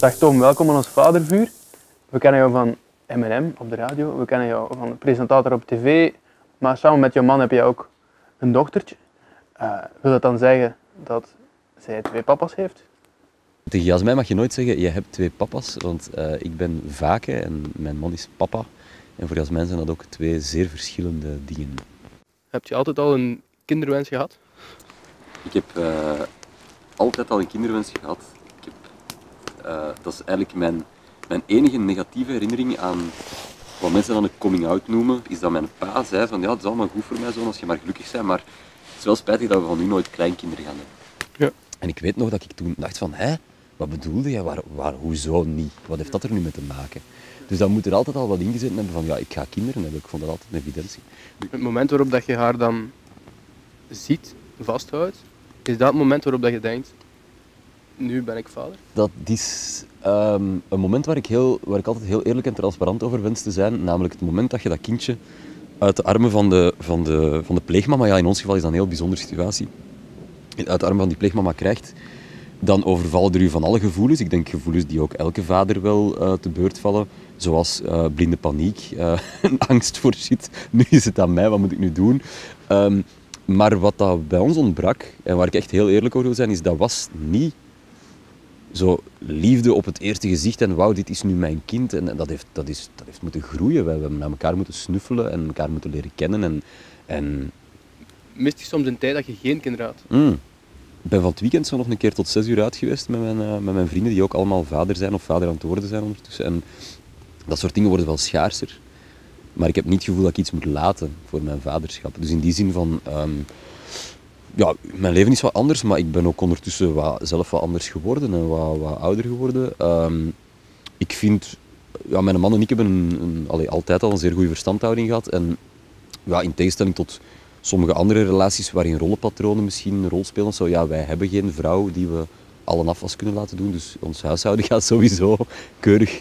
Dag Tom, welkom aan ons vadervuur. We kennen jou van M&M op de radio, we kennen jou van presentator op tv, maar samen met jouw man heb je ook een dochtertje. Uh, wil dat dan zeggen dat zij twee papa's heeft? Tegen Jasmijn mag je nooit zeggen, je hebt twee papa's, want uh, ik ben Vake en mijn man is papa. En voor Jasmijn zijn dat ook twee zeer verschillende dingen. Heb je altijd al een kinderwens gehad? Ik heb uh, altijd al een kinderwens gehad. Uh, dat is eigenlijk mijn, mijn enige negatieve herinnering aan wat mensen dan een coming out noemen, is dat mijn pa zei van ja, het is allemaal goed voor mij zo als je maar gelukkig bent, maar het is wel spijtig dat we van nu nooit kleinkinderen gaan hebben. Ja. En ik weet nog dat ik toen dacht van, hé, wat bedoelde je? Waar, waar, hoezo niet? Wat heeft dat er nu mee te maken? Dus dan moet er altijd al wat ingezet hebben van, ja, ik ga kinderen hebben. Ik vond dat altijd een evidentie. Het moment waarop dat je haar dan ziet, vasthoudt, is dat het moment waarop dat je denkt, nu ben ik vader? Dat is um, een moment waar ik, heel, waar ik altijd heel eerlijk en transparant over wens te zijn. Namelijk het moment dat je dat kindje uit de armen van de, van de, van de pleegmama, ja in ons geval is dat een heel bijzondere situatie, uit de armen van die pleegmama krijgt, dan overvallen er u van alle gevoelens. Ik denk gevoelens die ook elke vader wel uh, te beurt vallen. Zoals uh, blinde paniek, uh, angst voor shit. Nu is het aan mij, wat moet ik nu doen? Um, maar wat dat bij ons ontbrak, en waar ik echt heel eerlijk over wil zijn, is dat was niet zo liefde op het eerste gezicht en wauw, dit is nu mijn kind. En, dat, heeft, dat, is, dat heeft moeten groeien. We hebben naar elkaar moeten snuffelen en elkaar moeten leren kennen. En, en... Mist je soms een tijd dat je geen kinderen had? Mm. Ik ben van het weekend zo nog een keer tot zes uur uit geweest met mijn, uh, met mijn vrienden, die ook allemaal vader zijn of vader aan het worden zijn ondertussen. En dat soort dingen worden wel schaarser. Maar ik heb niet het gevoel dat ik iets moet laten voor mijn vaderschap. Dus in die zin van... Um, ja, mijn leven is wat anders, maar ik ben ook ondertussen zelf wat anders geworden en wat, ouder geworden. Um, ik vind, ja, mijn man en ik hebben een, een, altijd al een zeer goede verstandhouding gehad. En ja, in tegenstelling tot sommige andere relaties waarin rollenpatronen misschien een rol spelen. Zo, ja, wij hebben geen vrouw die we allen afwas kunnen laten doen. Dus ons huishouden gaat sowieso keurig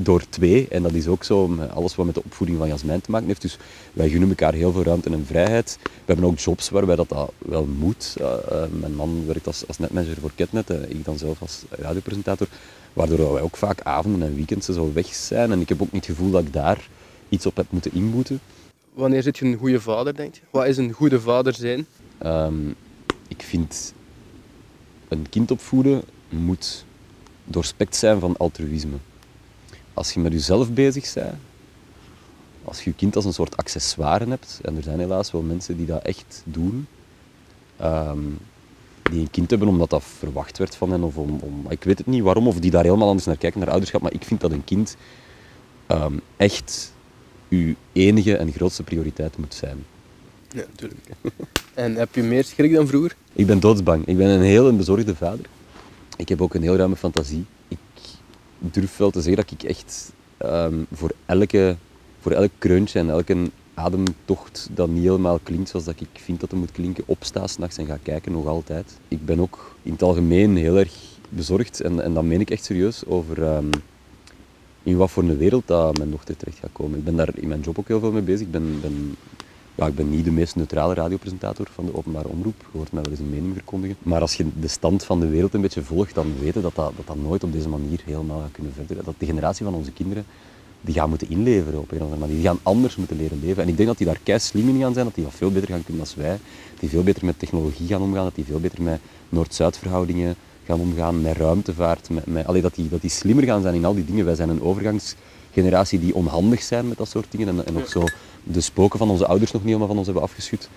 door twee. En dat is ook zo alles wat met de opvoeding van Jasmijn te maken heeft. Dus wij gunnen elkaar heel veel ruimte en vrijheid. We hebben ook jobs waarbij dat, dat wel moet. Uh, uh, mijn man werkt als, als netmanager voor Ketnet, uh, ik dan zelf als radiopresentator. Waardoor wij ook vaak avonden en weekends zo weg zijn. En ik heb ook niet het gevoel dat ik daar iets op heb moeten inboeten. Wanneer zit je een goede vader, denk je? Wat is een goede vader zijn? Um, ik vind een kind opvoeden moet doorspekt zijn van altruïsme als je met jezelf bezig bent, als je je kind als een soort accessoire hebt, en er zijn helaas wel mensen die dat echt doen, um, die een kind hebben omdat dat verwacht werd van hen, of om, om, ik weet het niet waarom, of die daar helemaal anders naar kijken, naar ouderschap, maar ik vind dat een kind um, echt uw enige en grootste prioriteit moet zijn. Ja, natuurlijk. en heb je meer schrik dan vroeger? Ik ben doodsbang. Ik ben een heel bezorgde vader. Ik heb ook een heel ruime fantasie durf wel te zeggen dat ik echt um, voor, elke, voor elk kreuntje en elke ademtocht dat niet helemaal klinkt zoals dat ik vind dat het moet klinken, opsta s'nachts en ga kijken, nog altijd. Ik ben ook in het algemeen heel erg bezorgd, en, en dat meen ik echt serieus, over um, in wat voor een wereld dat mijn dochter terecht gaat komen. Ik ben daar in mijn job ook heel veel mee bezig. Ik ben, ben ik ben niet de meest neutrale radiopresentator van de openbare omroep. Je hoort mij wel eens een mening verkondigen. Maar als je de stand van de wereld een beetje volgt, dan weten dat dat, dat, dat nooit op deze manier helemaal gaat kunnen verder. Dat de generatie van onze kinderen die gaan moeten inleveren op een of andere manier. Die gaan anders moeten leren leven. En ik denk dat die daar kei slim in gaan zijn, dat die wat veel beter gaan kunnen dan wij. Die veel beter met technologie gaan omgaan, dat die veel beter met Noord-Zuid verhoudingen gaan omgaan, met ruimtevaart. Met, met, dat, die, dat die slimmer gaan zijn in al die dingen. Wij zijn een overgangsgeneratie die onhandig zijn met dat soort dingen en, en ook zo de spoken van onze ouders nog niet helemaal van ons hebben afgeschud.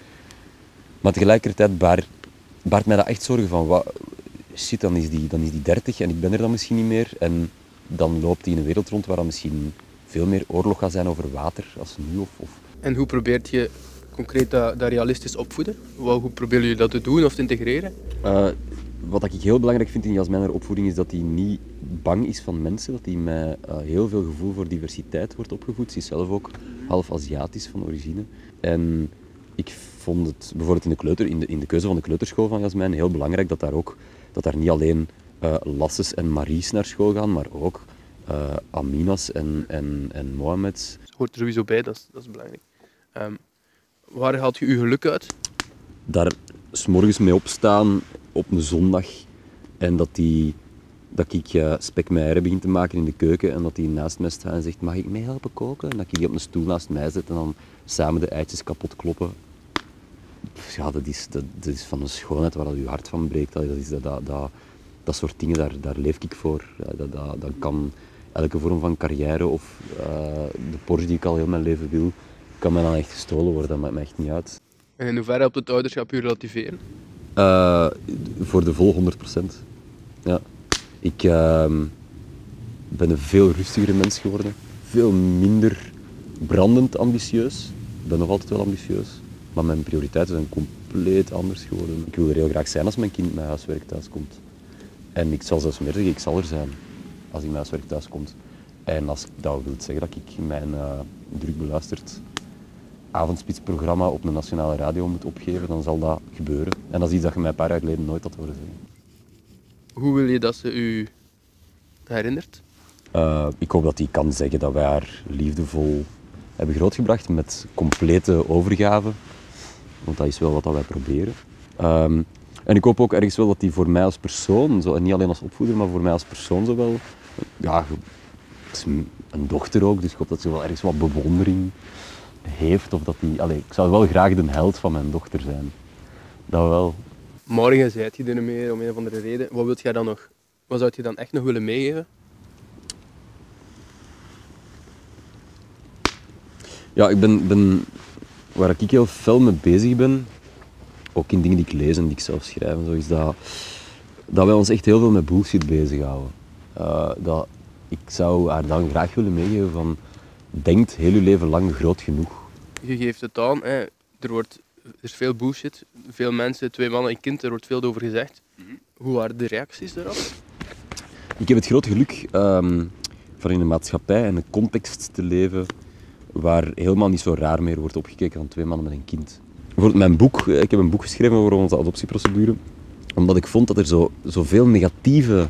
Maar tegelijkertijd baart, baart mij dat echt zorgen van, wat, shit, dan is, die, dan is die 30 en ik ben er dan misschien niet meer. En dan loopt hij in een wereld rond waar dan misschien veel meer oorlog gaat zijn over water als nu. Of, of... En hoe probeert je concreet dat, dat realistisch opvoeden? Hoe proberen jullie dat te doen of te integreren? Uh, wat ik heel belangrijk vind in Jasmijner opvoeding is dat hij niet bang is van mensen, dat hij met uh, heel veel gevoel voor diversiteit wordt opgevoed. Ze is zelf ook half Aziatisch van origine. En ik vond het bijvoorbeeld in de, kleuter, in de, in de keuze van de kleuterschool van Jasmijn heel belangrijk dat daar ook dat daar niet alleen uh, Lasses en Maries naar school gaan, maar ook uh, Aminas en, en, en Mohameds. Dat hoort er sowieso bij, dat is, dat is belangrijk. Um, waar haalt je je geluk uit? Daar s morgens mee opstaan op een zondag en dat die dat ik uh, spek met eieren begin te maken in de keuken en dat hij naast mij staat en zegt, mag ik mee helpen koken? En dat ik die op een stoel naast mij zet en dan samen de eitjes kapot kloppen. Ja, dat is, dat, dat is van een schoonheid waar dat je hart van breekt. Dat, is, dat, dat, dat, dat soort dingen, daar, daar leef ik voor. Dat, dat, kan elke vorm van carrière of uh, de Porsche die ik al heel mijn leven wil, kan mij dan echt gestolen worden. Dat maakt me echt niet uit. En in hoeverre helpt het ouderschap u relativeren? Uh, voor de vol 100%. Ja. Ik uh, ben een veel rustigere mens geworden. Veel minder brandend ambitieus. Ik ben nog altijd wel ambitieus. Maar mijn prioriteiten zijn compleet anders geworden. Ik wil er heel graag zijn als mijn kind naar huiswerk thuis komt. En ik zal zelfs meer zeggen, ik zal er zijn als hij naar huiswerk thuis komt. En als dat wil zeggen dat ik mijn uh, druk beluisterd avondspitsprogramma op een nationale radio moet opgeven, dan zal dat gebeuren. En dat is iets dat je mij een paar jaar geleden nooit had horen zeggen. Hoe wil je dat ze u herinnert? Uh, ik hoop dat hij kan zeggen dat wij haar liefdevol hebben grootgebracht met complete overgave. Want dat is wel wat wij proberen. Um, en ik hoop ook ergens wel dat hij voor mij als persoon, zo, en niet alleen als opvoeder, maar voor mij als persoon zo wel... Ja, is een dochter ook, dus ik hoop dat ze wel ergens wat bewondering heeft. Of dat die, allez, ik zou wel graag de held van mijn dochter zijn. Dat wel. Morgen zijt je er niet meer om een of andere reden. Wat wilt jij dan nog? Wat zou je dan echt nog willen meegeven? Ja, ik ben, ben waar ik heel fel mee bezig ben, ook in dingen die ik lees en die ik zelf schrijf, zo, is dat, dat wij ons echt heel veel met bullshit bezighouden. Uh, dat, ik zou haar dan graag willen meegeven van, denkt heel je leven lang groot genoeg. Je geeft het aan, hè. Er, wordt, er is veel bullshit, veel mensen, twee mannen en een kind, er wordt veel over gezegd. Hoe waren de reacties daarop? Ik heb het grote geluk um, van in een maatschappij en een context te leven waar helemaal niet zo raar meer wordt opgekeken van twee mannen met een kind. Bijvoorbeeld mijn boek, eh, ik heb een boek geschreven over onze adoptieprocedure, omdat ik vond dat er zo, zoveel negatieve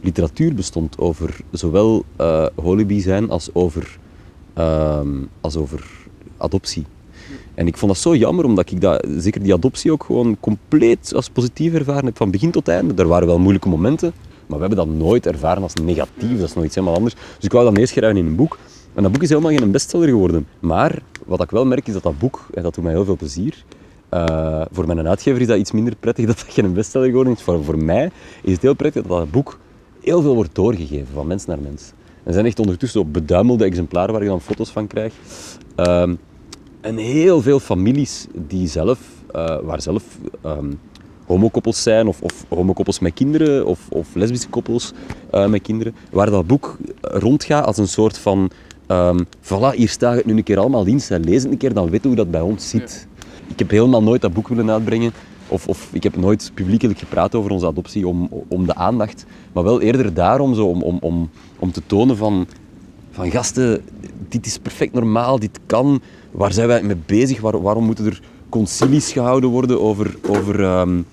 literatuur bestond over zowel uh, holibi zijn als over Ehm, als over adoptie. En ik vond dat zo jammer, omdat ik dat, zeker die adoptie ook gewoon compleet als positief ervaren heb, van begin tot einde. Er waren wel moeilijke momenten, maar we hebben dat nooit ervaren als negatief. Dat is nog iets helemaal anders. Dus ik wou dat neerschrijven in een boek. En dat boek is helemaal geen bestseller geworden. Maar wat ik wel merk is dat dat boek, en dat doet mij heel veel plezier, uh, voor mijn uitgever is dat iets minder prettig dat dat geen bestseller geworden is. Voor, voor mij is het heel prettig dat dat boek heel veel wordt doorgegeven, van mens naar mens. Er zijn echt ondertussen op beduimelde exemplaren waar je dan foto's van krijgt. Um, en heel veel families die zelf, uh, waar zelf um, homokoppels zijn, of, of homokoppels met kinderen, of, of lesbische koppels uh, met kinderen, waar dat boek rondgaat als een soort van, um, voilà, hier staat het nu een keer allemaal in, lezen het een keer, dan weten hoe dat bij ons zit. Ik heb helemaal nooit dat boek willen uitbrengen, of, of ik heb nooit publiekelijk gepraat over onze adoptie om, om de aandacht, maar wel eerder daarom, zo, om, om, om, om te tonen van, van gasten, dit is perfect normaal, dit kan, waar zijn wij mee bezig, Waar, waarom moeten er concilies gehouden worden over, over um,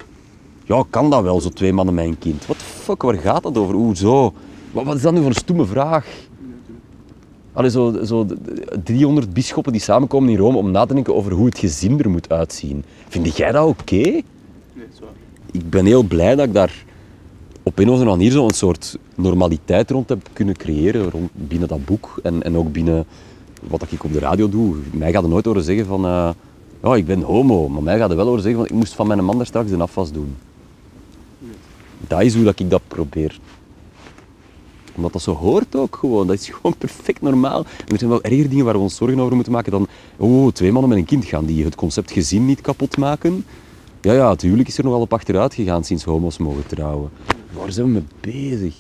ja, kan dat wel, zo twee mannen een kind? Wat fuck, waar gaat dat over? Hoezo? Wat, wat is dat nu voor een stoeme vraag? Allee, zo, zo 300 bisschoppen die samenkomen in Rome om na te denken over hoe het gezin er moet uitzien. Vind jij dat oké? Nee, zo. Ik ben heel blij dat ik daar op een of andere manier zo een soort normaliteit rond heb kunnen creëren rond, binnen dat boek en, en ook binnen wat ik op de radio doe. Mij gaat er nooit horen zeggen van uh, ja, ik ben homo, maar mij gaat er wel horen zeggen van ik moest van mijn man daar straks een afwas doen. Dat is hoe dat ik dat probeer omdat dat zo hoort ook gewoon. Dat is gewoon perfect normaal. Er zijn wel erger dingen waar we ons zorgen over moeten maken dan... Oh, twee mannen met een kind, gaan die het concept gezin niet kapot maken? Ja, ja, het huwelijk is er nogal op achteruit gegaan sinds homo's mogen trouwen. Waar zijn we mee bezig?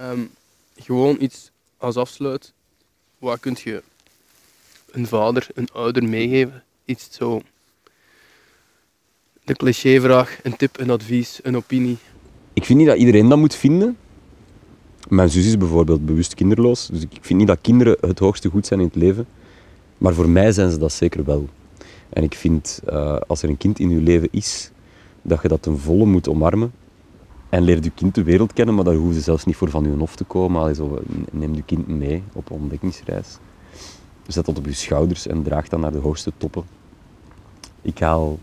Um, gewoon iets als afsluit. Wat kun je een vader, een ouder meegeven? Iets zo... De clichévraag, een tip, een advies, een opinie. Ik vind niet dat iedereen dat moet vinden. Mijn zus is bijvoorbeeld bewust kinderloos, dus ik vind niet dat kinderen het hoogste goed zijn in het leven. Maar voor mij zijn ze dat zeker wel. En ik vind, uh, als er een kind in je leven is, dat je dat ten volle moet omarmen. En leer je kind de wereld kennen, maar daar hoeven ze zelfs niet voor van je hof te komen. Allee, zo, neem je kind mee op ontdekkingsreis. Zet dat op je schouders en draag dat naar de hoogste toppen. Ik haal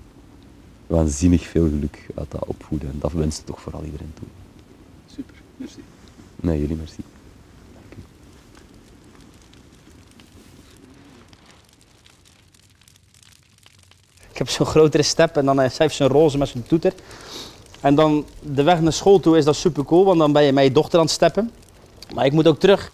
waanzinnig veel geluk uit dat opvoeden. En dat wens ik toch vooral iedereen toe. Super. Merci. Nee, jullie merci. Ik heb zo'n grotere step en dan eh, heeft ze een roze met zijn toeter. En dan de weg naar school toe is dat super cool, want dan ben je met je dochter aan het steppen. Maar ik moet ook terug